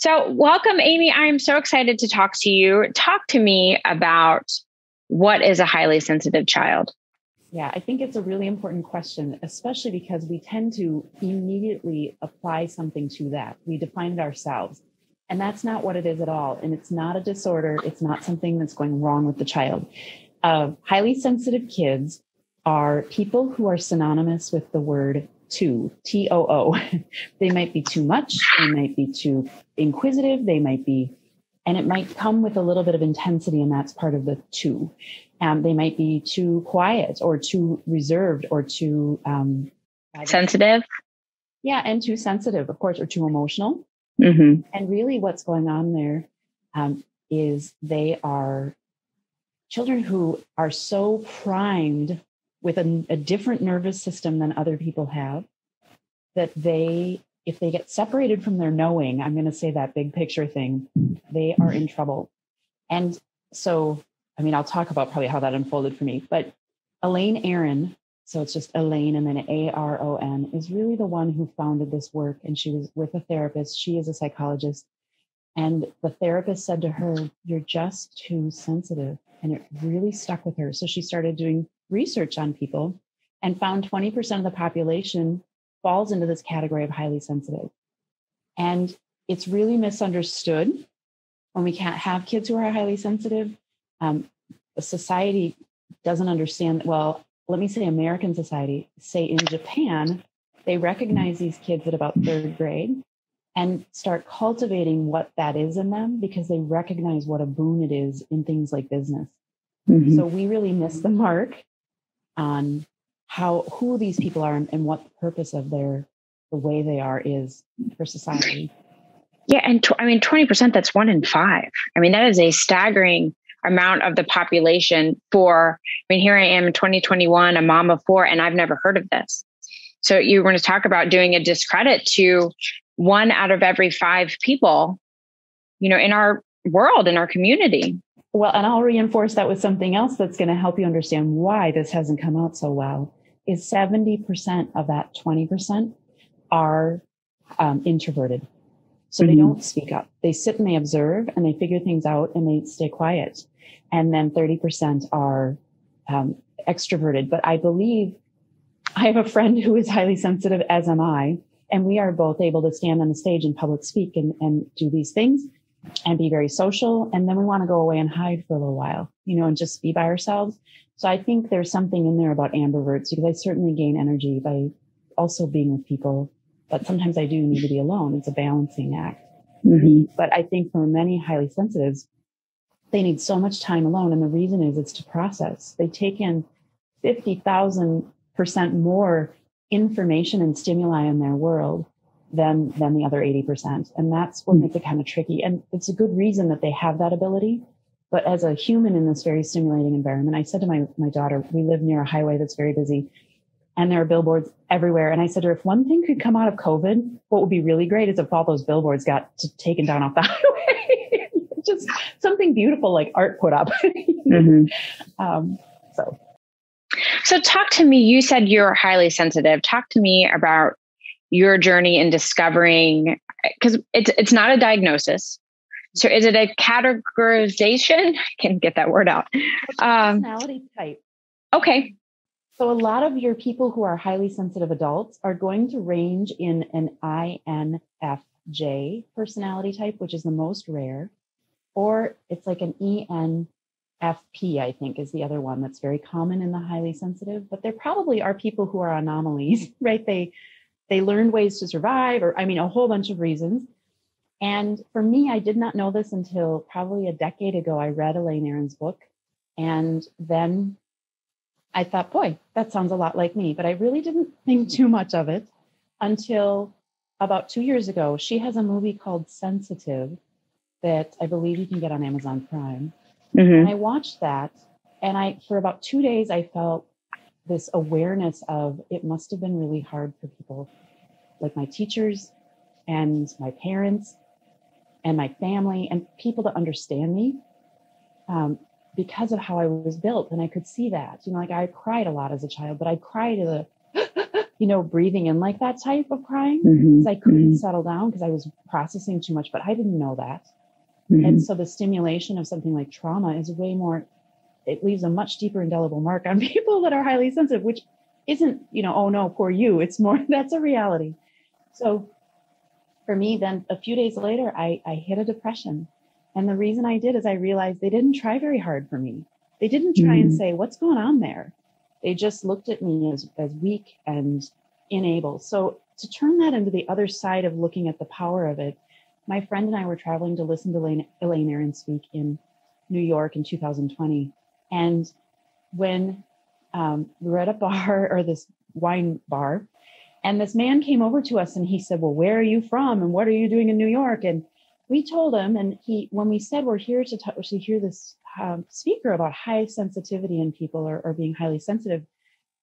So, welcome, Amy. I'm so excited to talk to you. Talk to me about what is a highly sensitive child? Yeah, I think it's a really important question, especially because we tend to immediately apply something to that. We define it ourselves. And that's not what it is at all. And it's not a disorder. It's not something that's going wrong with the child. Uh, highly sensitive kids are people who are synonymous with the word too, T O O. they might be too much. They might be too inquisitive. They might be, and it might come with a little bit of intensity, and that's part of the too. Um, they might be too quiet or too reserved or too um, sensitive. Yeah, and too sensitive, of course, or too emotional. Mm-hmm. And really, what's going on there um, is they are children who are so primed with a, a different nervous system than other people have that they if they get separated from their knowing i'm going to say that big picture thing they are in trouble. And so i mean i'll talk about probably how that unfolded for me but elaine Aron, so it's just elaine and then a-r-o-n is really the one who founded this work and she was with a therapist. She is a psychologist. And the therapist said to her you're just too sensitive and it really stuck with her. So she started doing research on people and found 20% of the population falls into this category of highly sensitive. And it's really misunderstood when we can't have kids who are highly sensitive. Um, society doesn't understand. Well, let me say American society, say in Japan, they recognize these kids at about third grade and start cultivating what that is in them because they recognize what a boon it is in things like business. Mm-hmm. So we really miss the mark on how who these people are and, what the purpose of their the way they are is for society. Yeah, and tw- I mean, twenty percent. That's one in five. I mean, that is a staggering amount of the population. For I mean, here I am in 2021, a mom of four, and I've never heard of this. So you going to talk about doing a discredit to one out of every five people, you know, in our world, in our community. Well, and I'll reinforce that with something else that's going to help you understand why this hasn't come out so well. Is 70% of that 20% are um, introverted. So mm-hmm. they don't speak up. They sit and they observe and they figure things out and they stay quiet. And then 30% are um, extroverted. But I believe I have a friend who is highly sensitive, as am I. And we are both able to stand on the stage and public speak and, and do these things and be very social. And then we want to go away and hide for a little while, you know, and just be by ourselves. So I think there's something in there about ambiverts because I certainly gain energy by also being with people, but sometimes I do need to be alone. It's a balancing act. Mm-hmm. But I think for many highly sensitives, they need so much time alone. And the reason is it's to process. They take in 50,000% more information and stimuli in their world than than the other 80%. And that's what hmm. makes it kind of tricky. And it's a good reason that they have that ability. But as a human in this very stimulating environment, I said to my, my daughter, we live near a highway that's very busy and there are billboards everywhere. And I said to her, if one thing could come out of COVID, what would be really great is if all those billboards got taken down off the highway. Just something beautiful like art put up. mm-hmm. um, so. So talk to me. You said you're highly sensitive. Talk to me about your journey in discovering because it's it's not a diagnosis. So is it a categorization? I can get that word out. Um, personality type. okay. So a lot of your people who are highly sensitive adults are going to range in an infj personality type which is the most rare or it's like an enfp i think is the other one that's very common in the highly sensitive but there probably are people who are anomalies right? They they learned ways to survive, or I mean, a whole bunch of reasons. And for me, I did not know this until probably a decade ago. I read Elaine Aron's book. And then I thought, boy, that sounds a lot like me. But I really didn't think too much of it until about two years ago. She has a movie called Sensitive that I believe you can get on Amazon Prime. Mm-hmm. And I watched that. And I, for about two days, I felt this awareness of it must have been really hard for people like my teachers and my parents and my family and people to understand me um, because of how I was built. And I could see that, you know, like I cried a lot as a child, but I cried the, you know, breathing in like that type of crying because mm-hmm. I couldn't mm-hmm. settle down because I was processing too much, but I didn't know that. Mm-hmm. And so the stimulation of something like trauma is way more, it leaves a much deeper indelible mark on people that are highly sensitive, which isn't, you know, oh no, poor you. It's more, that's a reality. So for me, then a few days later, I, I hit a depression. And the reason I did is I realized they didn't try very hard for me. They didn't try mm-hmm. and say, what's going on there? They just looked at me as, as weak and unable. So to turn that into the other side of looking at the power of it, my friend and I were traveling to listen to Elaine, Elaine Aron speak in New York in 2020. And when um, we were at a bar or this wine bar, and this man came over to us and he said, Well, where are you from? And what are you doing in New York? And we told him, and he, when we said we're here to, talk, to hear this um, speaker about high sensitivity in people or, or being highly sensitive,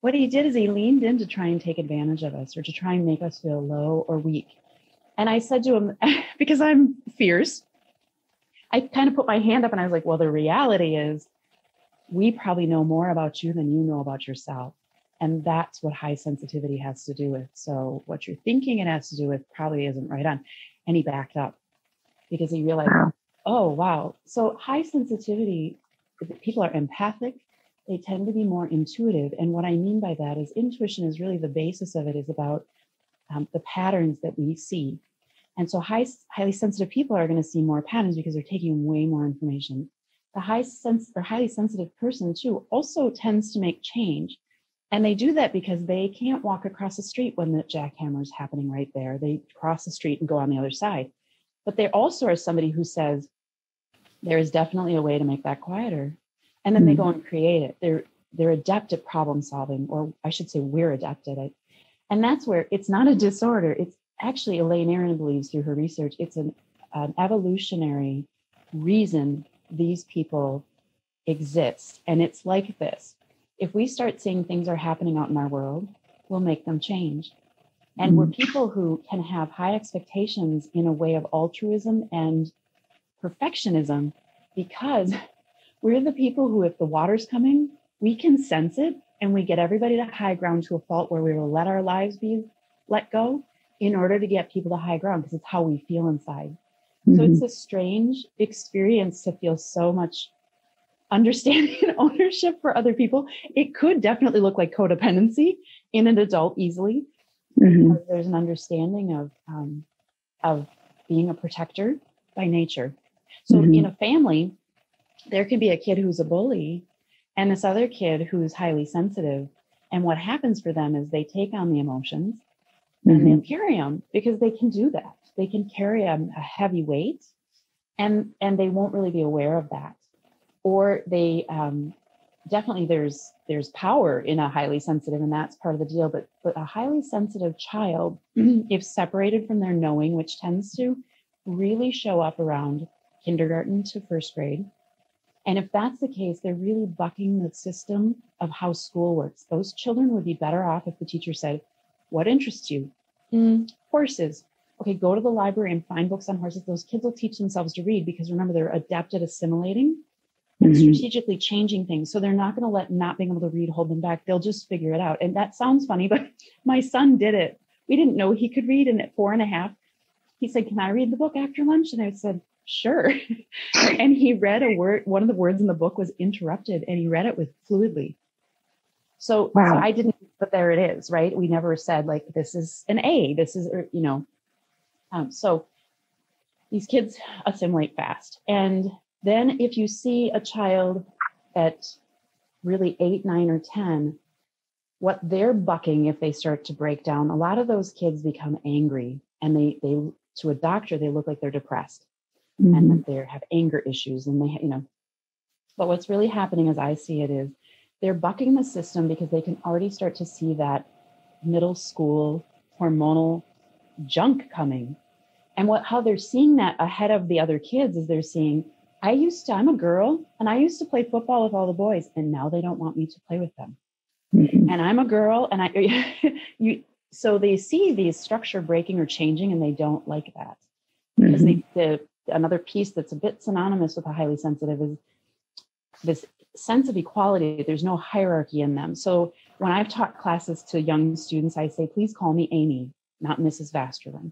what he did is he leaned in to try and take advantage of us or to try and make us feel low or weak. And I said to him, because I'm fierce, I kind of put my hand up and I was like, well, the reality is we probably know more about you than you know about yourself. And that's what high sensitivity has to do with. So what you're thinking it has to do with probably isn't right on. And he backed up because he realized, wow. oh, wow. So high sensitivity, people are empathic, they tend to be more intuitive. And what I mean by that is intuition is really the basis of it is about um, the patterns that we see. And so high, highly sensitive people are going to see more patterns because they're taking way more information. The high sense or highly sensitive person too also tends to make change. And they do that because they can't walk across the street when the jackhammer is happening right there. They cross the street and go on the other side. But they also are somebody who says, there is definitely a way to make that quieter. And then mm-hmm. they go and create it. They're they're adept at problem solving, or I should say we're adept at it. And that's where it's not a disorder. It's actually Elaine Aron believes through her research, it's an, an evolutionary reason these people exist. And it's like this. If we start seeing things are happening out in our world, we'll make them change. And mm-hmm. we're people who can have high expectations in a way of altruism and perfectionism because we're the people who, if the water's coming, we can sense it and we get everybody to high ground to a fault where we will let our lives be let go in order to get people to high ground because it's how we feel inside. Mm-hmm. So it's a strange experience to feel so much understanding and ownership for other people. It could definitely look like codependency in an adult easily. Mm-hmm. There's an understanding of um, of being a protector by nature. So mm-hmm. in a family, there can be a kid who's a bully and this other kid who's highly sensitive. And what happens for them is they take on the emotions mm-hmm. and they'll carry them because they can do that. They can carry a, a heavy weight and and they won't really be aware of that. Or they um, definitely there's there's power in a highly sensitive and that's part of the deal but but a highly sensitive child if separated from their knowing which tends to really show up around kindergarten to first grade and if that's the case, they're really bucking the system of how school works. Those children would be better off if the teacher said, What interests you? Mm, horses. Okay, go to the library and find books on horses. Those kids will teach themselves to read because remember, they're adept at assimilating and mm-hmm. strategically changing things. So they're not going to let not being able to read hold them back. They'll just figure it out. And that sounds funny, but my son did it. We didn't know he could read. And at four and a half, he said, Can I read the book after lunch? And I said, sure. and he read a word, one of the words in the book was interrupted, and he read it with fluidly. So, wow. so I didn't, but there it is, right? We never said like this is an A, this is, you know. Um, so these kids assimilate fast. And then if you see a child at really eight, nine, or 10, what they're bucking if they start to break down, a lot of those kids become angry and they, they, to a doctor, they look like they're depressed mm-hmm. and that they have anger issues and they, you know, but what's really happening as I see it is they're bucking the system because they can already start to see that middle school hormonal junk coming. And what how they're seeing that ahead of the other kids is they're seeing, I used to, I'm a girl and I used to play football with all the boys, and now they don't want me to play with them. Mm-hmm. And I'm a girl, and I you so they see these structure breaking or changing and they don't like that. Because mm-hmm. they the another piece that's a bit synonymous with a highly sensitive is this sense of equality. There's no hierarchy in them. So when I've taught classes to young students, I say, please call me Amy, not Mrs. Vasterling.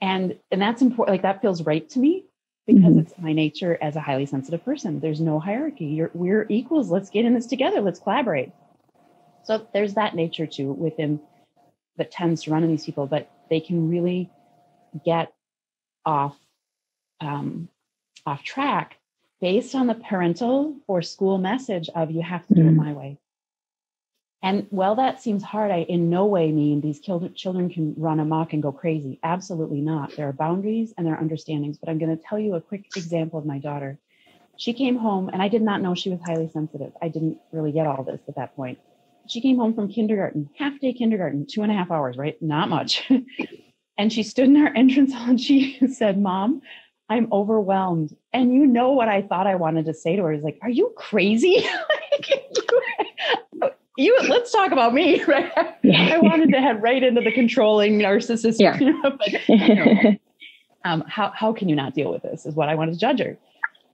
And and that's important. Like that feels right to me because mm-hmm. it's my nature as a highly sensitive person. There's no hierarchy. You're, we're equals. Let's get in this together. Let's collaborate. So there's that nature too within that tends to run in these people, but they can really get off um, off track based on the parental or school message of you have to do mm. it my way. And while that seems hard, I in no way mean these children can run amok and go crazy. Absolutely not. There are boundaries and there are understandings. But I'm going to tell you a quick example of my daughter. She came home, and I did not know she was highly sensitive. I didn't really get all this at that point. She came home from kindergarten, half day kindergarten, two and a half hours, right? Not much. and she stood in our entrance hall and she said, Mom, I'm overwhelmed. And you know what I thought I wanted to say to her is like, Are you crazy? you let's talk about me, right? I wanted to head right into the controlling narcissist. Yeah. but, you know, um, how how can you not deal with this? Is what I wanted to judge her.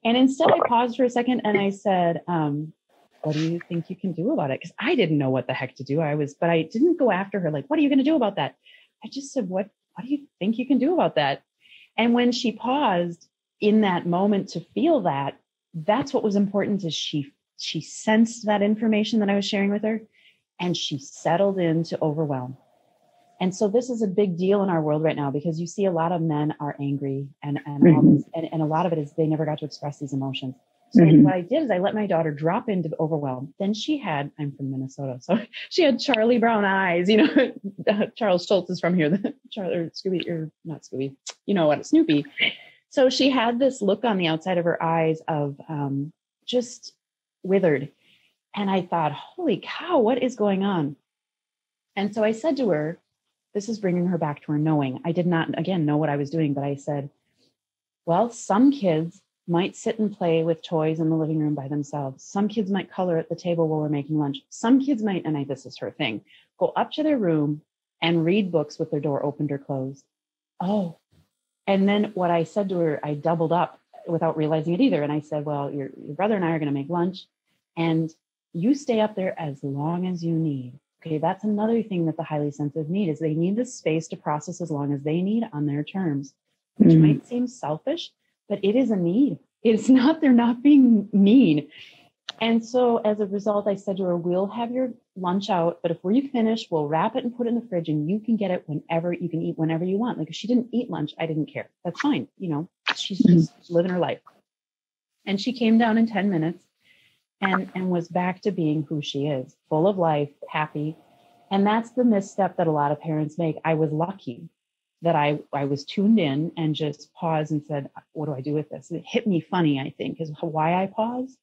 And instead, I paused for a second and I said, um, "What do you think you can do about it?" Because I didn't know what the heck to do. I was, but I didn't go after her like, "What are you going to do about that?" I just said, "What What do you think you can do about that?" And when she paused in that moment to feel that, that's what was important. Is she she sensed that information that I was sharing with her and she settled into overwhelm. And so this is a big deal in our world right now because you see a lot of men are angry and and, mm-hmm. this, and, and a lot of it is they never got to express these emotions. So mm-hmm. what I did is I let my daughter drop into overwhelm. Then she had, I'm from Minnesota, so she had Charlie Brown eyes. You know, Charles Schulz is from here. Charlie or Scooby or not Scooby, you know what, Snoopy. So she had this look on the outside of her eyes of um, just withered. And I thought, holy cow, what is going on? And so I said to her, this is bringing her back to her knowing. I did not, again, know what I was doing, but I said, well, some kids might sit and play with toys in the living room by themselves. Some kids might color at the table while we're making lunch. Some kids might, and I, this is her thing, go up to their room and read books with their door opened or closed. Oh, and then what I said to her, I doubled up without realizing it either. And I said, Well, your, your brother and I are going to make lunch. And you stay up there as long as you need. Okay, that's another thing that the highly sensitive need is they need the space to process as long as they need on their terms, which mm-hmm. might seem selfish, but it is a need. It's not, they're not being mean. And so as a result, I said to her, We'll have your lunch out, but if we finish, we'll wrap it and put it in the fridge and you can get it whenever you can eat whenever you want. Like if she didn't eat lunch, I didn't care. That's fine. You know, she's mm-hmm. just living her life. And she came down in 10 minutes and and was back to being who she is full of life happy and that's the misstep that a lot of parents make i was lucky that i i was tuned in and just paused and said what do i do with this it hit me funny i think is why i paused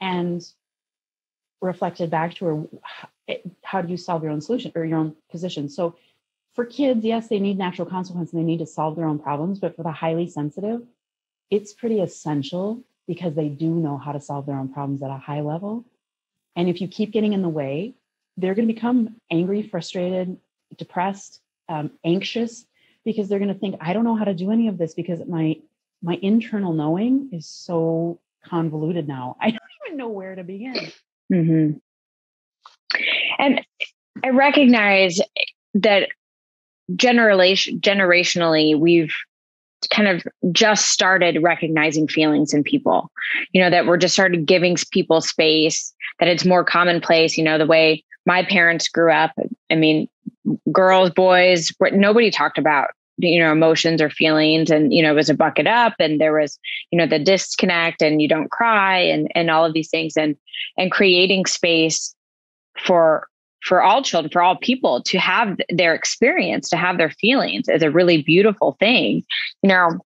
and reflected back to her how do you solve your own solution or your own position so for kids yes they need natural consequence and they need to solve their own problems but for the highly sensitive it's pretty essential because they do know how to solve their own problems at a high level. And if you keep getting in the way, they're going to become angry, frustrated, depressed, um, anxious, because they're going to think, I don't know how to do any of this because my my internal knowing is so convoluted now. I don't even know where to begin. Mm-hmm. And I recognize that generation generationally we've kind of just started recognizing feelings in people you know that we're just started giving people space that it's more commonplace you know the way my parents grew up i mean girls boys nobody talked about you know emotions or feelings and you know it was a bucket up and there was you know the disconnect and you don't cry and and all of these things and and creating space for for all children, for all people to have their experience, to have their feelings is a really beautiful thing. You know,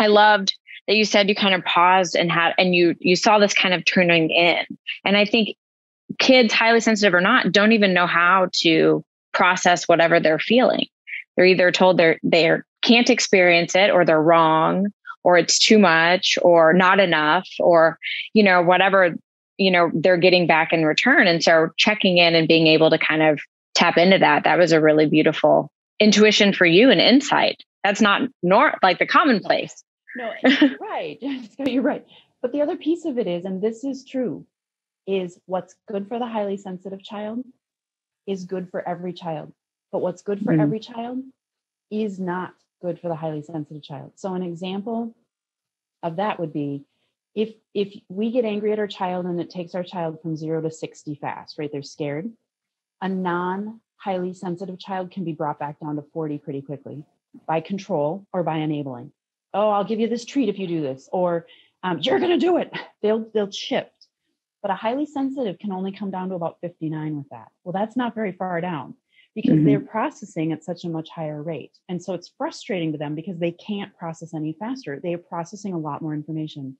I loved that you said you kind of paused and had and you you saw this kind of turning in. And I think kids, highly sensitive or not, don't even know how to process whatever they're feeling. They're either told they're they can't experience it or they're wrong or it's too much or not enough or you know whatever you know they're getting back in return. And so checking in and being able to kind of tap into that that was a really beautiful intuition for you and insight. That's not nor like the commonplace. No right. So you're right. But the other piece of it is, and this is true, is what's good for the highly sensitive child is good for every child. But what's good for mm-hmm. every child is not good for the highly sensitive child. So an example of that would be if if we get angry at our child and it takes our child from 0 to 60 fast, right? They're scared. A non highly sensitive child can be brought back down to 40 pretty quickly by control or by enabling. Oh, I'll give you this treat if you do this or um, you're going to do it. They'll they'll shift. But a highly sensitive can only come down to about 59 with that. Well, that's not very far down because mm-hmm. they're processing at such a much higher rate. And so it's frustrating to them because they can't process any faster. They are processing a lot more information.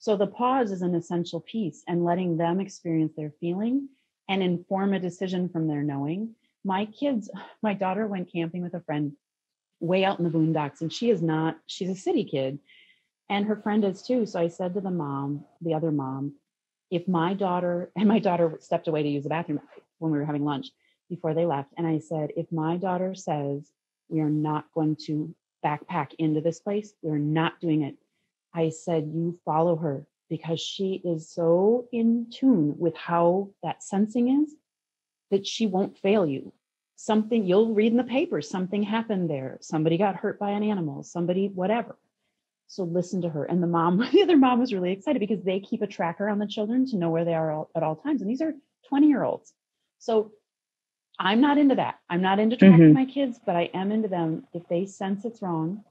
So the pause is an essential piece and letting them experience their feeling and inform a decision from their knowing. My kids, my daughter went camping with a friend way out in the boondocks, and she is not, she's a city kid, and her friend is too. So I said to the mom, the other mom, if my daughter, and my daughter stepped away to use the bathroom when we were having lunch, before they left. And I said, if my daughter says we are not going to backpack into this place, we're not doing it. I said, you follow her because she is so in tune with how that sensing is that she won't fail you. Something you'll read in the paper, something happened there. Somebody got hurt by an animal, somebody, whatever. So listen to her. And the mom, the other mom was really excited because they keep a tracker on the children to know where they are at all times. And these are 20 year olds. So I'm not into that. I'm not into tracking mm-hmm. my kids, but I am into them if they sense it's wrong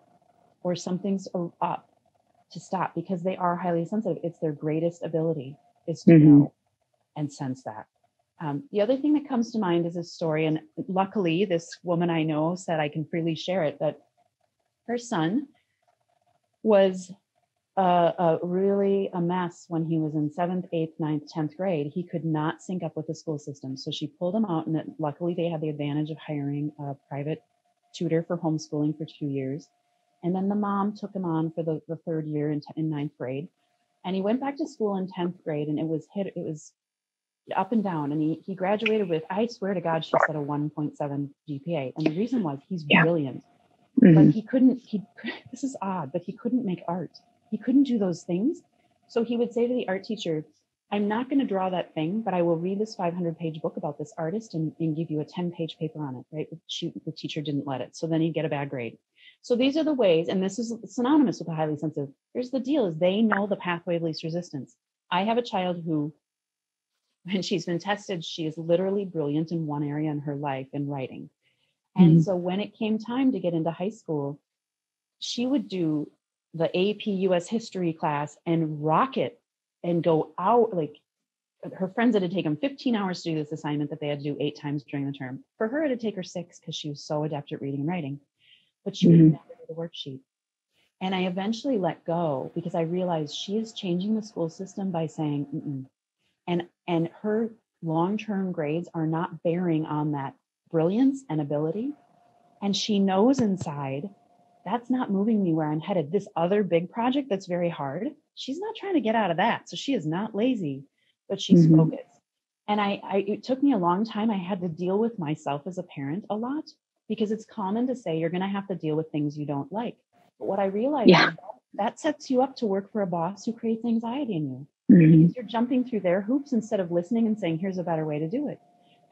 or something's up to stop because they are highly sensitive. It's their greatest ability is to mm-hmm. know and sense that. Um, the other thing that comes to mind is a story, and luckily, this woman I know said I can freely share it. That her son was a really a mess when he was in seventh, eighth, ninth, tenth grade. He could not sync up with the school system. So she pulled him out, and it, luckily they had the advantage of hiring a private tutor for homeschooling for two years. And then the mom took him on for the, the third year in, t- in ninth grade. And he went back to school in 10th grade, and it was hit, it was up and down. And he, he graduated with, I swear to God, she said a 1.7 GPA. And the reason was he's yeah. brilliant. Mm-hmm. But he couldn't, he, this is odd, but he couldn't make art he couldn't do those things. So he would say to the art teacher, I'm not going to draw that thing, but I will read this 500 page book about this artist and, and give you a 10 page paper on it, right? Shoot, the teacher didn't let it. So then he'd get a bad grade. So these are the ways, and this is synonymous with the highly sensitive. Here's the deal is they know the pathway of least resistance. I have a child who, when she's been tested, she is literally brilliant in one area in her life in writing. And mm-hmm. so when it came time to get into high school, she would do the AP US history class and rock it and go out like her friends it had taken 15 hours to do this assignment that they had to do eight times during the term. For her, it had take her six because she was so adept at reading and writing, but she mm-hmm. would never do the worksheet. And I eventually let go because I realized she is changing the school system by saying, Mm-mm. and and her long-term grades are not bearing on that brilliance and ability. And she knows inside that's not moving me where I'm headed. This other big project that's very hard, she's not trying to get out of that. So she is not lazy, but she's mm-hmm. focused. And I, I, it took me a long time. I had to deal with myself as a parent a lot because it's common to say you're going to have to deal with things you don't like. But what I realized yeah. that sets you up to work for a boss who creates anxiety in you mm-hmm. because you're jumping through their hoops instead of listening and saying, here's a better way to do it.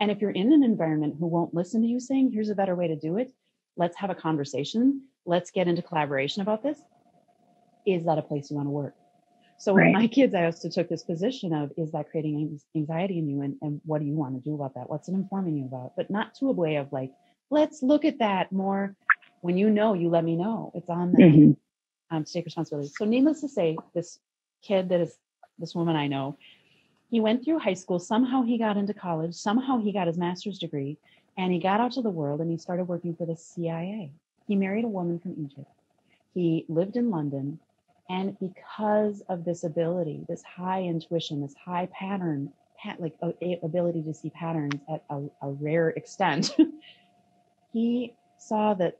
And if you're in an environment who won't listen to you saying, here's a better way to do it, let's have a conversation let's get into collaboration about this. Is that a place you want to work? So right. with my kids, I also took this position of, is that creating anxiety in you? And, and what do you want to do about that? What's it informing you about? But not to a way of like, let's look at that more. When you know, you let me know. It's on them mm-hmm. um, to take responsibility. So needless to say, this kid that is this woman I know, he went through high school. Somehow he got into college. Somehow he got his master's degree and he got out to the world and he started working for the CIA. He married a woman from Egypt. He lived in London. And because of this ability, this high intuition, this high pattern, pat, like ability to see patterns at a, a rare extent, he saw that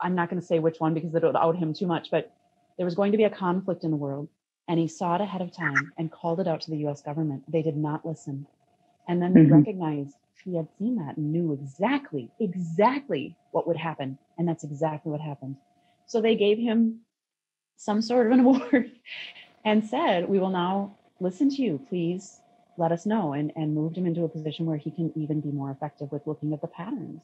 I'm not going to say which one because it would out him too much, but there was going to be a conflict in the world. And he saw it ahead of time and called it out to the US government. They did not listen. And then they mm-hmm. recognized he had seen that and knew exactly, exactly what would happen. And that's exactly what happened. So they gave him some sort of an award. and said, We will now listen to you. Please let us know. And, and moved him into a position where he can even be more effective with looking at the patterns.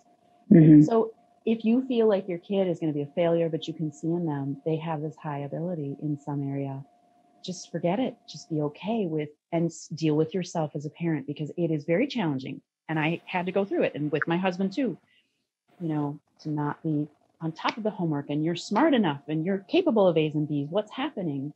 Mm-hmm. So if you feel like your kid is going to be a failure, but you can see in them they have this high ability in some area, just forget it. Just be okay with and deal with yourself as a parent because it is very challenging. And I had to go through it, and with my husband too. You know, to not be on top of the homework and you're smart enough and you're capable of A's and B's. What's happening?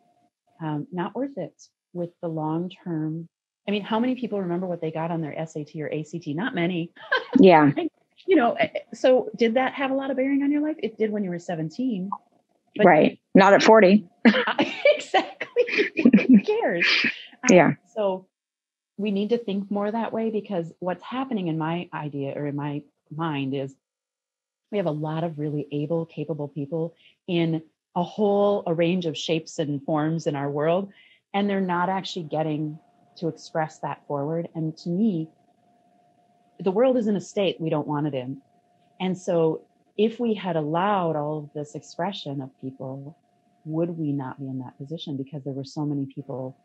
Um, not worth it with the long term. I mean, how many people remember what they got on their SAT or ACT? Not many. Yeah. you know, eh, eh, so did that have a lot of bearing on your life? It did when you were 17. Right. Not at 40. exactly. Who cares? Yeah. Um, so we need to think more that way because what's happening in my idea or in my mind is we have a lot of really able, capable people in a whole a range of shapes and forms in our world, and they're not actually getting to express that forward. And to me, the world is in a state we don't want it in. And so if we had allowed all of this expression of people, would we not be in that position? Because there were so many people,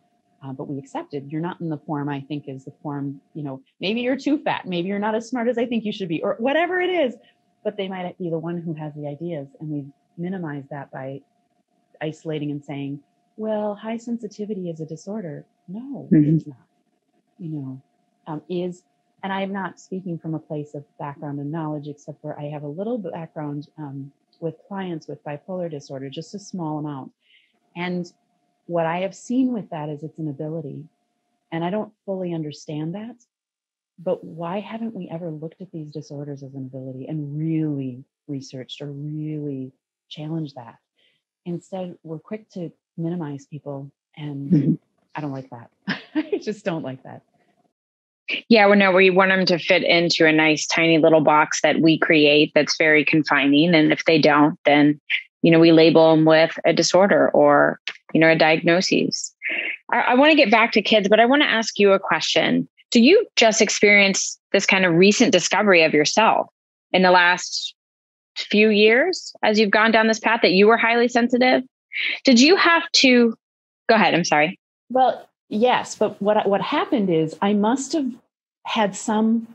uh, but we accepted you're not in the form I think is the form, you know, maybe you're too fat, maybe you're not as smart as I think you should be, or whatever it is, but they might be the one who has the ideas. And we minimize that by isolating and saying, well, high sensitivity is a disorder. No, mm-hmm. it's not. You know, um, is and I'm not speaking from a place of background and knowledge, except for I have a little background um, with clients with bipolar disorder, just a small amount. And what I have seen with that is it's an ability. And I don't fully understand that. But why haven't we ever looked at these disorders as an ability and really researched or really challenged that? Instead, we're quick to minimize people. And mm-hmm. I don't like that. I just don't like that. Yeah, well, no, we want them to fit into a nice tiny little box that we create that's very confining. And if they don't, then, you know, we label them with a disorder or, you know, a diagnosis. I, I want to get back to kids, but I want to ask you a question. Do you just experience this kind of recent discovery of yourself in the last few years as you've gone down this path that you were highly sensitive? Did you have to go ahead? I'm sorry. Well, Yes, but what what happened is I must have had some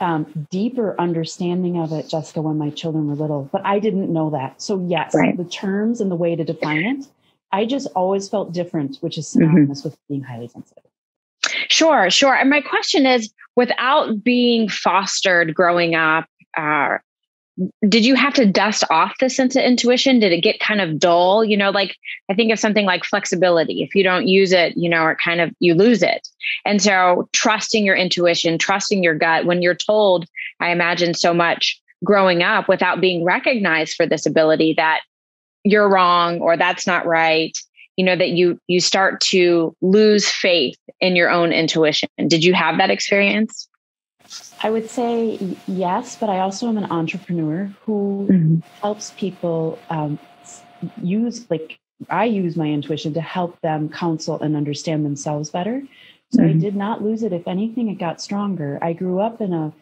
um, deeper understanding of it, Jessica, when my children were little, but I didn't know that. So yes, right. the terms and the way to define it, I just always felt different, which is mm-hmm. synonymous mm-hmm. with being highly sensitive. Sure, sure. And my question is, without being fostered growing up, uh, did you have to dust off the sense of intuition? Did it get kind of dull? You know like i think of something like flexibility. If you don't use it you know it kind of you lose it. And so trusting your intuition trusting your gut when you're told i imagine so much growing up without being recognized for this ability that you're wrong or that's not right you know that you you start to lose faith in your own intuition. Did you have that experience I would say yes, but I also am an entrepreneur who mm-hmm. helps people um, use, like, I use my intuition to help them counsel and understand themselves better. So mm-hmm. I did not lose it. If anything, it got stronger. I grew up in a,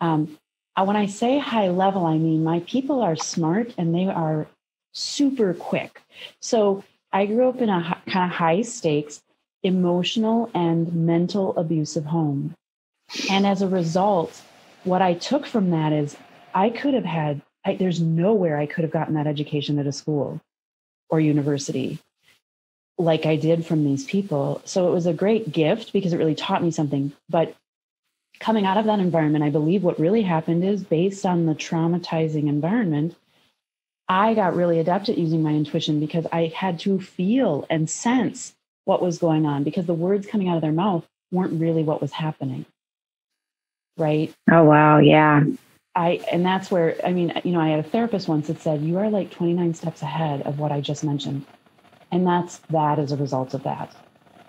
um, uh, when I say high level, I mean my people are smart and they are super quick. So I grew up in a kind of high stakes, emotional and mental abusive home. And as a result, what I took from that is I could have had, I, there's nowhere I could have gotten that education at a school or university like I did from these people. So it was a great gift because it really taught me something. But coming out of that environment, I believe what really happened is based on the traumatizing environment, I got really adept at using my intuition because I had to feel and sense what was going on because the words coming out of their mouth weren't really what was happening right? Oh, wow. Yeah. I, and that's where, I mean, you know, I had a therapist once that said, you are like 29 steps ahead of what I just mentioned. And that's that as a result of that.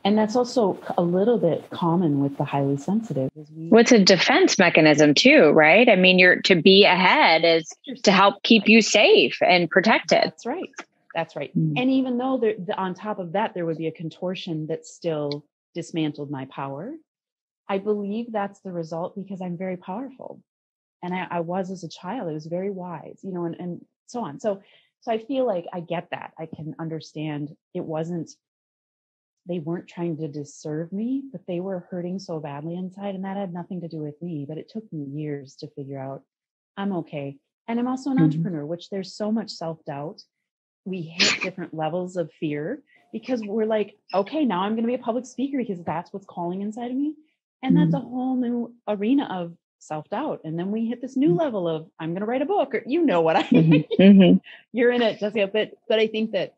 And that's also a little bit common with the highly sensitive. What's well, a defense mechanism too, right? I mean, you're to be ahead is to help keep you safe and protected. That's right. That's right. Mm. And even though there, the, on top of that, there would be a contortion that still dismantled my power, I believe that's the result because I'm very powerful. And I, I was as a child, I was very wise, you know, and, and so on. So so I feel like I get that. I can understand it wasn't they weren't trying to disserve me, but they were hurting so badly inside. And that had nothing to do with me. But it took me years to figure out I'm okay. And I'm also an mm-hmm. entrepreneur, which there's so much self doubt. We hit different levels of fear because we're like, okay, now I'm going to be a public speaker because that's what's calling inside of me. And mm-hmm. that's a whole new arena of self doubt. And then we hit this new mm-hmm. level of I'm going to write a book, or you know what I mm-hmm. mean. Mm-hmm. You're in it, Jessica. But but I think that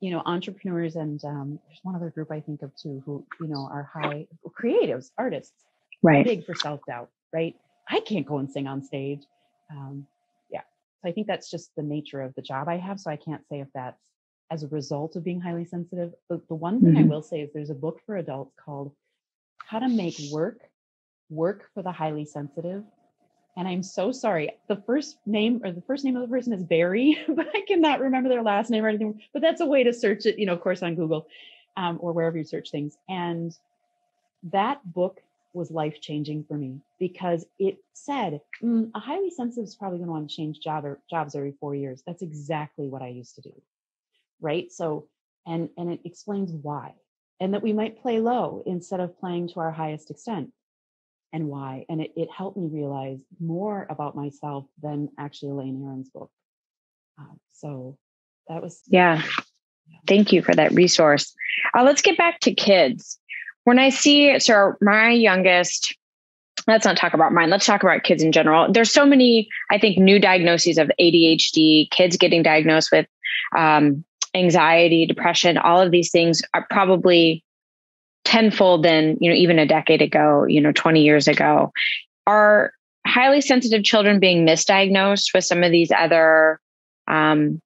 you know entrepreneurs and um, there's one other group I think of too who you know are high creatives, artists, right? Big for self doubt, right? I can't go and sing on stage. Um, yeah, so I think that's just the nature of the job I have. So I can't say if that's as a result of being highly sensitive. The, the one thing mm-hmm. I will say is there's a book for adults called How to Make Work work for the highly sensitive. And I'm so sorry. The first name or the first name of the person is Barrie, but I cannot remember their last name or anything. But that's a way to search it, you know, of course, on Google um, or wherever you search things. And that book was life changing for me because it said mm, a highly sensitive is probably going to want to change job or jobs every four years. That's exactly what I used to do. Right. So, and and it explains why, and that we might play low instead of playing to our highest extent and why. And it, it helped me realize more about myself than actually Elaine Aron's book. Um, so that was. Yeah. Thank you for that resource. Uh, let's get back to kids. When I see, so my youngest, let's not talk about mine. Let's talk about kids in general. There's so many, I think, new diagnoses of ADHD, kids getting diagnosed with um, anxiety, depression, all of these things are probably tenfold than you know even a decade ago you know 20 years ago. Are highly sensitive children being misdiagnosed with some of these other um,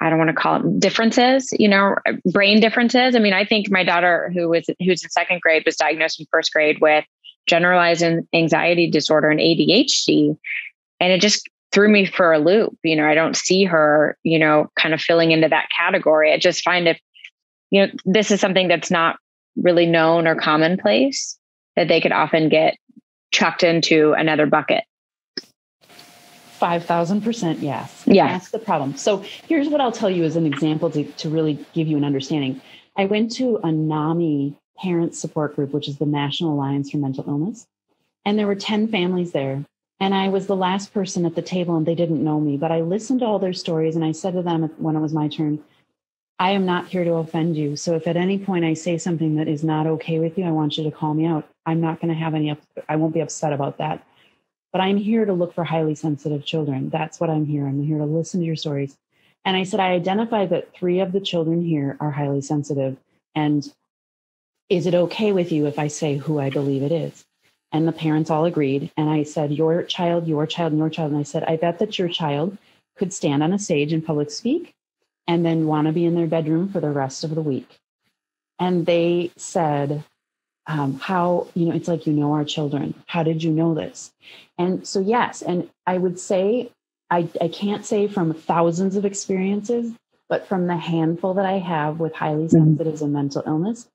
i don't want to call them differences you know brain differences? I mean i think my daughter who was who's in second grade was diagnosed in first grade with generalized anxiety disorder and adhd and it just threw me for a loop you know i don't see her you know kind of filling into that category i just find if you know this is something that's not really known or commonplace that they could often get chucked into another bucket. 5000% yes. Yeah. That's the problem. So here's what I'll tell you as an example to, to really give you an understanding. I went to a NAMI parent support group, which is the National Alliance for Mental Illness. And there were 10 families there. And I was the last person at the table and they didn't know me, but I listened to all their stories and I said to them when it was my turn, I am not here to offend you. So if at any point I say something that is not okay with you, I want you to call me out. I'm not going to have any, I won't be upset about that. But I'm here to look for highly sensitive children. That's what I'm here. I'm here to listen to your stories. And I said, I identify that three of the children here are highly sensitive. And is it okay with you if I say who I believe it is? And the parents all agreed. And I said, Your child, your child, and your child. And I said, I bet that your child could stand on a stage and public speak and then want to be in their bedroom for the rest of the week. And they said, um, how, you know, it's like, you know, our children. How did you know this? And so, yes. And I would say, I, I can't say from thousands of experiences, but from the handful that I have with highly mm-hmm. sensitives and mental illness,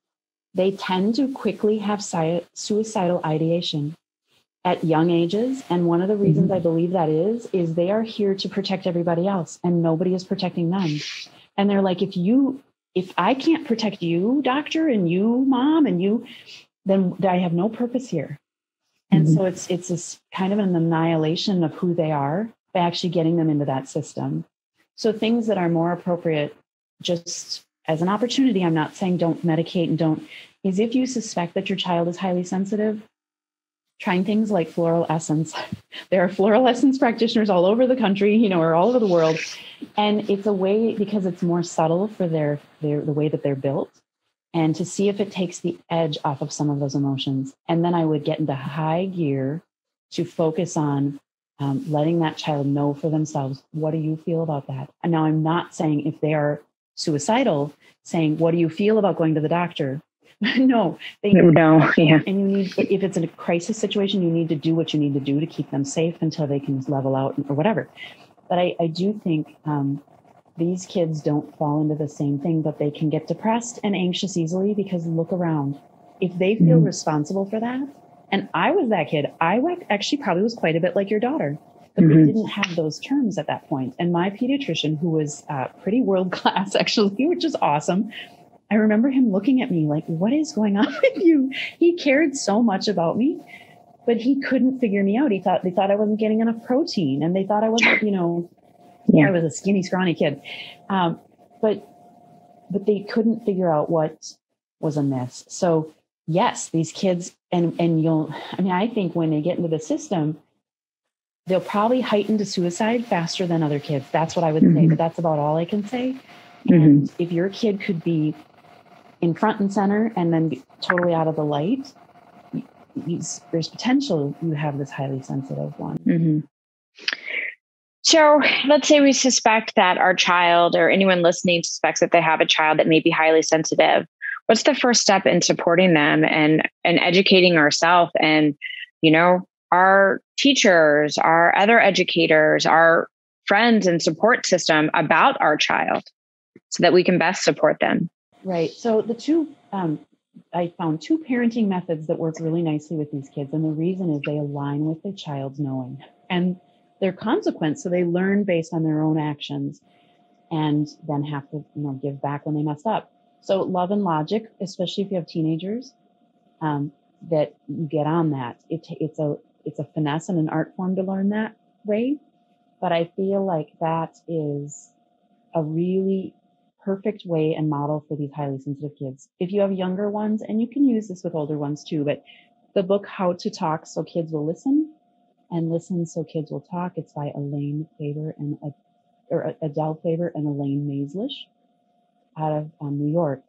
they tend to quickly have suicidal ideation at young ages. And one of the reasons mm-hmm. I believe that is, is they are here to protect everybody else and nobody is protecting them. And they're like, if you, if I can't protect you, doctor, and you, mom, and you, then I have no purpose here. And mm-hmm. so it's it's this kind of an annihilation of who they are by actually getting them into that system. So things that are more appropriate, just as an opportunity, I'm not saying don't medicate and don't, is if you suspect that your child is highly sensitive, trying things like floral essence. There are floral essence practitioners all over the country, you know, or all over the world. And it's a way because it's more subtle for their, their the way that they're built and to see if it takes the edge off of some of those emotions. And then I would get into high gear to focus on um, letting that child know for themselves what do you feel about that? And now I'm not saying if they are suicidal, saying, What do you feel about going to the doctor? no, they no, yeah. And you need, if it's in a crisis situation, you need to do what you need to do to keep them safe until they can level out or whatever. But I, I do think um, these kids don't fall into the same thing, but they can get depressed and anxious easily because look around. If they feel mm responsible for that, and I was that kid, I actually probably was quite a bit like your daughter, but mm-hmm. they didn't have those terms at that point. And my pediatrician, who was uh, pretty world class actually, which is awesome, I remember him looking at me like, what is going on with you? He cared so much about me, but he couldn't figure me out. He thought they thought I wasn't getting enough protein and they thought I wasn't, you know, yeah. I was a skinny, scrawny kid. Um, but but they couldn't figure out what was amiss. So yes, these kids and and you'll I mean, I think when they get into the system, they'll probably heighten to suicide faster than other kids. That's what I would mm-hmm. say, but that's about all I can say. Mm-hmm. And if your kid could be in front and center and then totally out of the light, there's potential you have this highly sensitive one. Mm-hmm. So let's say we suspect that our child or anyone listening suspects that they have a child that may be highly sensitive. What's the first step in supporting them and and educating ourselves and you know our teachers, our other educators, our friends and support system about our child so that we can best support them? Right. So the two, um, I found two parenting methods that work really nicely with these kids. And the reason is they align with the child's knowing and their consequence. So they learn based on their own actions and then have to, you know, give back when they mess up. So love and logic, especially if you have teenagers, um, that you get on that. It, it's a, it's a finesse and an art form to learn that way. But I feel like that is a really perfect way and model for these highly sensitive kids. If you have younger ones, and you can use this with older ones too, but the book How to Talk So Kids Will Listen and Listen So Kids Will Talk, it's by Elaine Faber and or Adele Faber and Elaine Mazlish out of um, New York.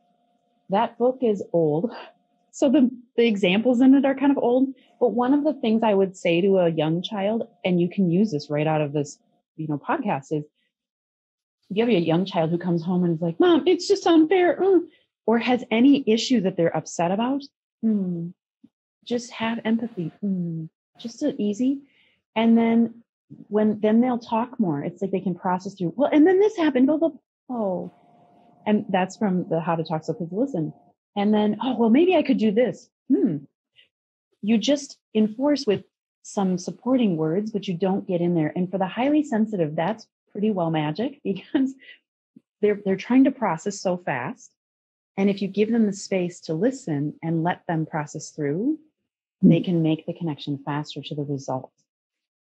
That book is old. So the, the examples in it are kind of old, but one of the things I would say to a young child, and you can use this right out of this, you know, podcast is if you have a young child who comes home and is like, Mom, it's just unfair, mm, or has any issue that they're upset about, mm, just have empathy, mm, just so easy. And then when then they'll talk more. It's like they can process through. Well, and then this happened. Blah, blah, oh, and that's from the How to Talk So Kids Listen. And then, oh well, maybe I could do this. Hmm. You just enforce with some supporting words, but you don't get in there. And for the highly sensitive, that's pretty well magic because they're they're trying to process so fast. And if you give them the space to listen and let them process through, they hmm. can make the connection faster to the result.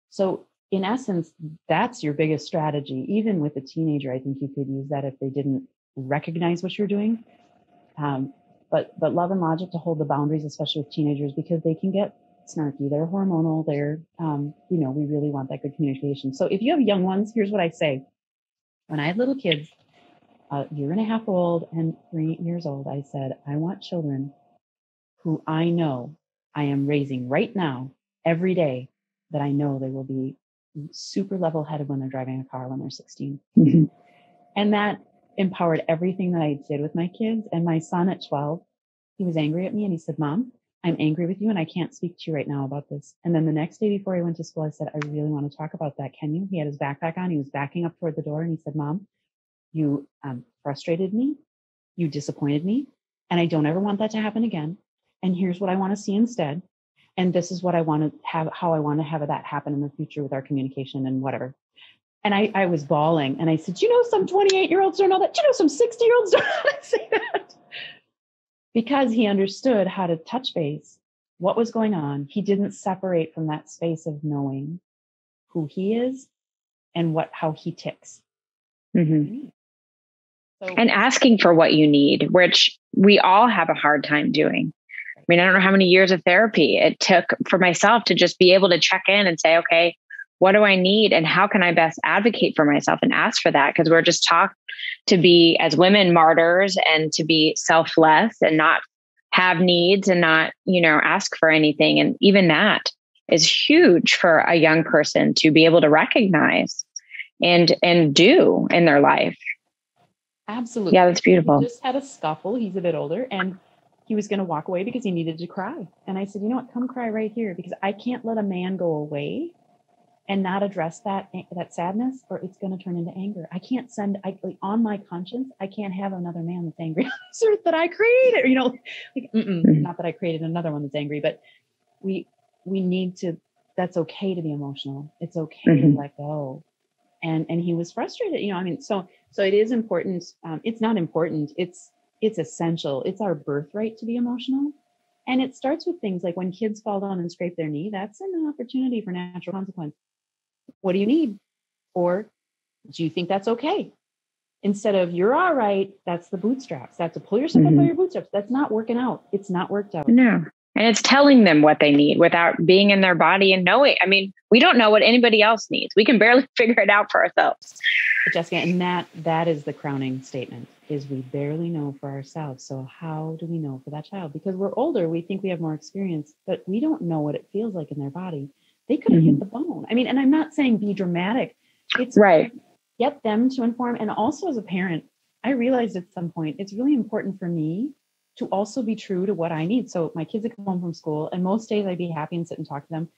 So in essence, that's your biggest strategy. Even with a teenager, I think you could use that if they didn't recognize what you're doing. Um, but but love and logic to hold the boundaries, especially with teenagers, because they can get snarky. They're hormonal. They're, um, you know, we really want that good communication. So if you have young ones, here's what I say. When I had little kids, a year and a half old and three years old, I said, I want children who I know I am raising right now, every day, that I know they will be super level headed when they're driving a car when they're 16. Mm-hmm. And that empowered everything that I did with my kids. And my son at 12, he was angry at me and he said, Mom, I'm angry with you and I can't speak to you right now about this. And then the next day before he went to school, I said, I really want to talk about that. Can you? He had his backpack on. He was backing up toward the door and he said, Mom, you um, frustrated me. You disappointed me. And I don't ever want that to happen again. And here's what I want to see instead. And this is what I want to have, how I want to have that happen in the future with our communication and whatever. And I, I was bawling and I said, you know, some 28 year olds don't know that. you know, some 60 year olds don't know how to say that because he understood how to touch base, what was going on. He didn't separate from that space of knowing who he is and what how he ticks. Mm-hmm. So, and asking for what you need, which we all have a hard time doing. I mean, I don't know how many years of therapy it took for myself to just be able to check in and say, okay, what do I need and how can I best advocate for myself and ask for that? Because we're just taught to be as women martyrs and to be selfless and not have needs and not, you know, ask for anything. And even that is huge for a young person to be able to recognize and and do in their life. Absolutely. Yeah, that's beautiful. He just had a scuffle. He's a bit older and he was going to walk away because he needed to cry. And I said, you know what, come cry right here because I can't let a man go away and not address that that sadness or it's going to turn into anger i can't send i like, on my conscience i can't have another man that's angry on this earth that i created you know like mm-hmm. not that i created another one that's angry but we we need to that's okay to be emotional it's okay mm-hmm. to let go and and he was frustrated you know i mean so so it is important um, it's not important it's it's essential. It's our birthright to be emotional. And it starts with things like when kids fall down and scrape their knee, that's an opportunity for natural consequence. What do you need? Or do you think that's okay? Instead of you're all right, that's the bootstraps. That's to pull yourself mm-hmm. up by your bootstraps. That's not working out. It's not worked out. No. And it's telling them what they need without being in their body and knowing. I mean, we don't know what anybody else needs. We can barely figure it out for ourselves. Jessica, and that that is the crowning statement is we barely know for ourselves. So how do we know for that child? Because we're older, we think we have more experience, but we don't know what it feels like in their body. They could have mm-hmm. hit the bone. I mean, and I'm not saying be dramatic. It's right. Get them to inform. And also as a parent, I realized at some point it's really important for me to also be true to what I need. So my kids would come home from school, and most days I'd be happy and sit and talk to them.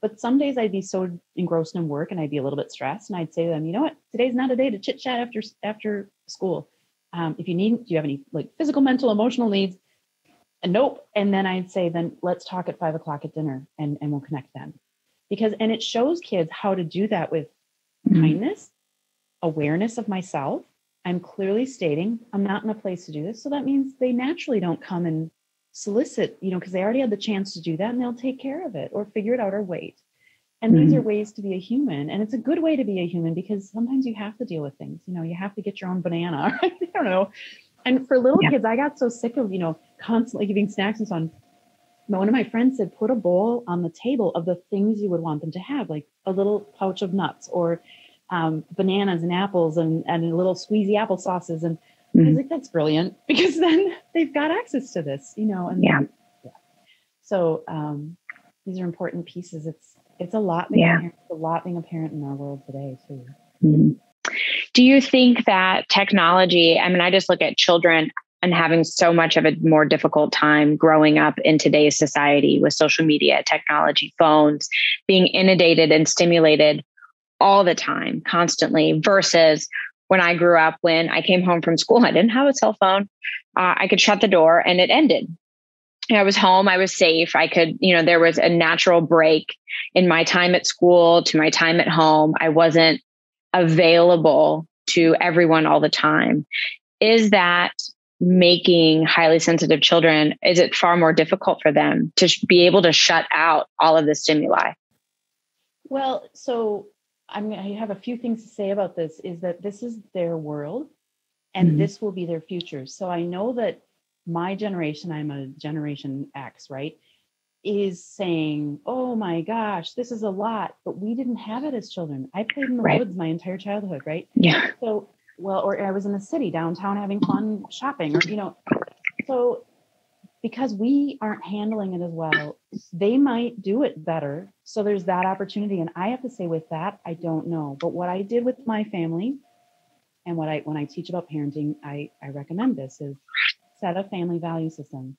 But some days I'd be so engrossed in work and I'd be a little bit stressed, and I'd say to them, you know what, today's not a day to chit chat after after school. Um, if you need, do you have any like physical, mental, emotional needs? And nope. And then I'd say, then let's talk at five o'clock at dinner, and and we'll connect then, because and it shows kids how to do that with mm-hmm. kindness, awareness of myself, I'm clearly stating I'm not in a place to do this. So that means they naturally don't come and solicit, you know, because they already had the chance to do that and they'll take care of it or figure it out or wait. And mm-hmm. these are ways to be a human. And it's a good way to be a human because sometimes you have to deal with things. You know, you have to get your own banana. I don't know. And for little yeah. kids, I got so sick of, you know, constantly giving snacks and so on. One of my friends said, put a bowl on the table of the things you would want them to have, like a little pouch of nuts or um, bananas and apples and, and little squeezy apple sauces. And mm-hmm. I was mm-hmm. like, that's brilliant because then they've got access to this, you know, and yeah. yeah. So um, these are important pieces. It's, it's a lot being yeah. a parent, a lot being a parent in our world today too. Mm-hmm. Do you think that technology, I mean, I just look at children and having so much of a more difficult time growing up in today's society with social media, technology, phones, being inundated and stimulated all the time, constantly, versus when I grew up, when I came home from school, I didn't have a cell phone. Uh, I could shut the door and it ended. I was home, I was safe. I could, you know, there was a natural break in my time at school to my time at home. I wasn't available to everyone all the time. Is that making highly sensitive children, is it far more difficult for them to be able to shut out all of the stimuli? Well, so i mean I have a few things to say about this is that this is their world and mm-hmm. this will be their future. So I know that my generation, I'm a generation X, right? Is saying, oh my gosh, this is a lot, but we didn't have it as children. I played in the right. woods my entire childhood, right? Yeah. So, well, or I was in the city downtown having fun shopping, or, you know, so because we aren't handling it as well, they might do it better. So there's that opportunity. And I have to say, with that, I don't know. But what I did with my family and what I when I teach about parenting, I, I recommend this is set a family value system.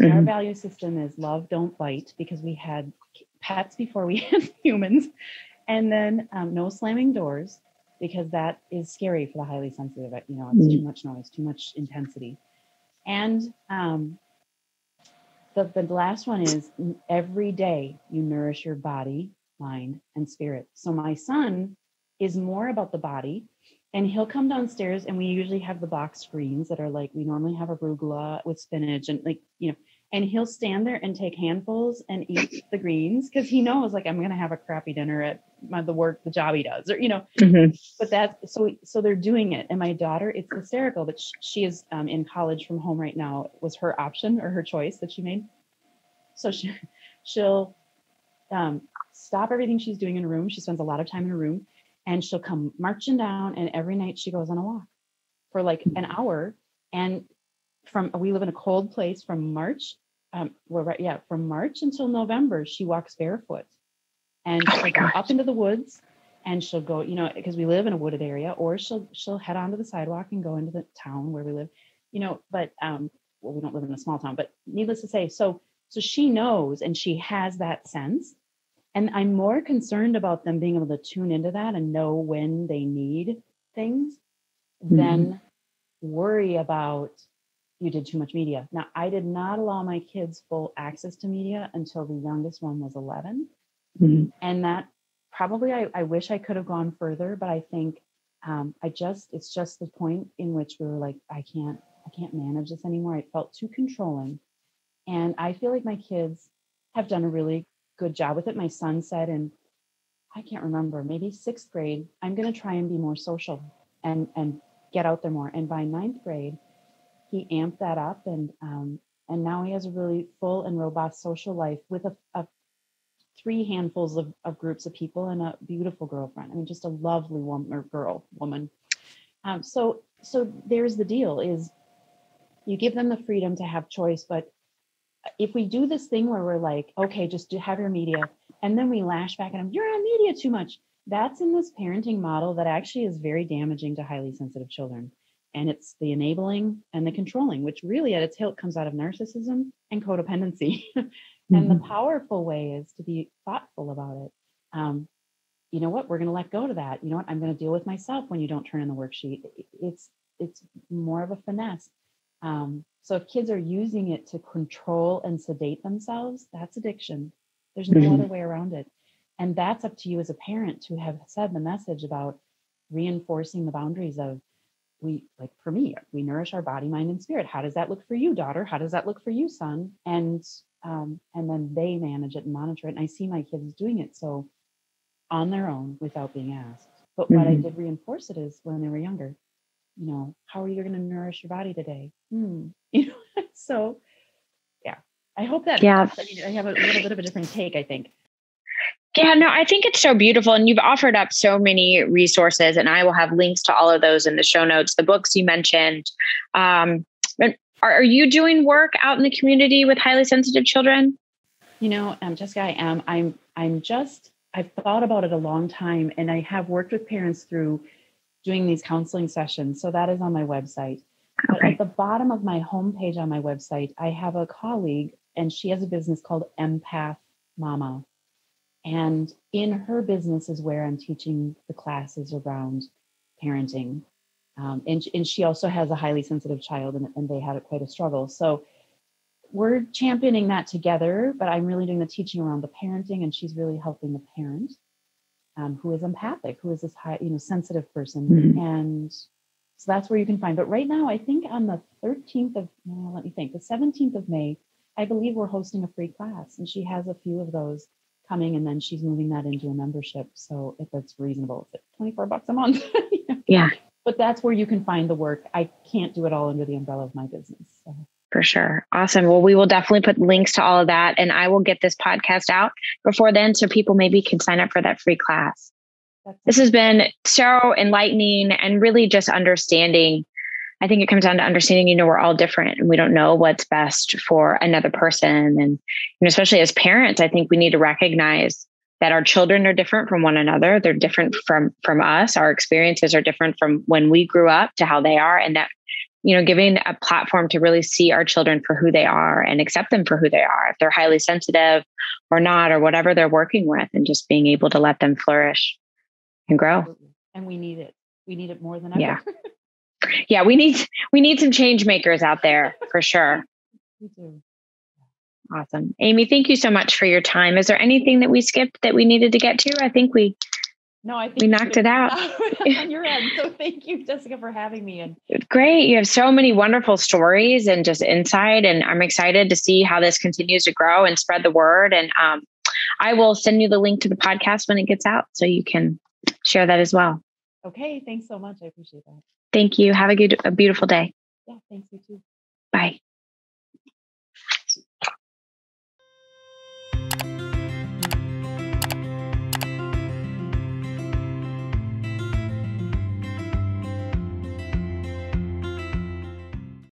Mm-hmm. Our value system is love, don't bite, because we had pets before we had humans. And then um, no slamming doors, because that is scary for the highly sensitive. You know, it's mm-hmm. too much noise, too much intensity. And um, the, the last one is every day you nourish your body, mind, and spirit. So my son is more about the body and he'll come downstairs and we usually have the box greens that are like we normally have arugula with spinach and like you know and he'll stand there and take handfuls and eat the greens because he knows like i'm gonna have a crappy dinner at my, the work the job he does or you know. Mm-hmm. but that's so so they're doing it. And my daughter it's hysterical but she, she is um, in college from home right now. It was her option or her choice that she made. So she she'll um, stop everything she's doing in a room. She spends a lot of time in a room. And she'll come marching down and every night she goes on a walk for like an hour. And from we live in a cold place from march um, we're right, yeah, from March until November, she walks barefoot and oh she'll go up into the woods and she'll go, you know, because we live in a wooded area, or she'll she'll head onto the sidewalk and go into the town where we live, you know, but um, well, we don't live in a small town, but needless to say, so so she knows and she has that sense. And I'm more concerned about them being able to tune into that and know when they need things mm-hmm. than worry about you did too much media. Now, I did not allow my kids full access to media until the youngest one was 11. Mm-hmm. And that probably I, I, wish I could have gone further, but I think um, I just, it's just the point in which we were like, I can't, I can't manage this anymore. I felt too controlling. And I feel like my kids have done a really good job with it. My son said and I can't remember, maybe sixth grade, I'm going to try and be more social and and get out there more. And by ninth grade, he amped that up, and um, and now he has a really full and robust social life with a, a three handfuls of, of groups of people and a beautiful girlfriend. I mean, just a lovely woman or girl, woman. Um, so so there's the deal: is you give them the freedom to have choice, but if we do this thing where we're like, okay, just do have your media, and then we lash back at them, you're on media too much. That's in this parenting model that actually is very damaging to highly sensitive children. And it's the enabling and the controlling, which really at its hilt comes out of narcissism and codependency. mm-hmm. And the mm-hmm. powerful way is to be thoughtful about it. Um, you know what? We're going to let go to that. You know what? I'm going to deal with myself when you don't turn in the worksheet. It's it's more of a finesse. Um, so if kids are using it to control and sedate themselves, that's addiction. There's no mm-hmm. other way around it. And that's up to you as a parent to have said the message about reinforcing the boundaries of we like for me, we nourish our body, mind, and spirit. How does that look for you, daughter? How does that look for you, son? And um, and then they manage it and monitor it. And I see my kids doing it so on their own without being asked. But mm-hmm. what I mm-hmm. did reinforce it is when they were younger you know, how are you going to nourish your body today? Hmm. You know, so yeah, I hope that. Yeah, I, mean, I have a little bit of a different take. I think. Yeah, no, I think it's so beautiful. And you've offered up so many resources, and I will have links to all of those in the show notes. The books you mentioned. Um, are, are you doing work out in the community with highly sensitive children? You know, um, Jessica, I am. I'm. I'm just. I've thought about it a long time, and I have worked with parents through doing these counseling sessions. So that is on my website. Okay. But at the bottom of my homepage on my website, I have a colleague and she has a business called Empath Mama. And in her business is where I'm teaching the classes around parenting. Um, and, and she also has a highly sensitive child and, and they had quite a struggle. So we're championing that together, but I'm really doing the teaching around the parenting and she's really helping the parent um, who is empathic, who is this high, you know, sensitive person. Mm-hmm. And so that's where you can find. But right now, I think on the 13th of, well, let me think, the 17th of May, I believe we're hosting a free class, and she has a few of those coming, and then she's moving that into a membership. So if it's reasonable, it's 24 bucks a month. Yeah. But that's where you can find the work. I can't do it all under the umbrella of my business. So. For sure. Awesome. Well, we will definitely put links to all of that and I will get this podcast out before then so people maybe can sign up for that free class. This has been so enlightening and really just understanding. I think it comes down to understanding, you know, we're all different and we don't know what's best for another person. And you know, especially as parents, I think we need to recognize that our children are different from one another. They're different from from us. Our experiences are different from when we grew up to how they are. And that you know, giving a platform to really see our children for who they are and accept them for who they are, if they're highly sensitive or not, or whatever they're working with, and just being able to let them flourish and grow. And we need it. We need it more than ever. Yeah. yeah, we need we need some change makers out there for sure. we do. Awesome. Amy, thank you so much for your time. Is there anything that we skipped that we needed to get to? I think we no, I think we knocked it out on your end. So thank you, Jessica, for having me. And great, you have so many wonderful stories and just insight, and I'm excited to see how this continues to grow and spread the word. And um, I will send you the link to the podcast when it gets out, so you can share that as well. Okay, thanks so much. I appreciate that. Thank you. Have a good, a beautiful day. Yeah, thanks you too. Bye.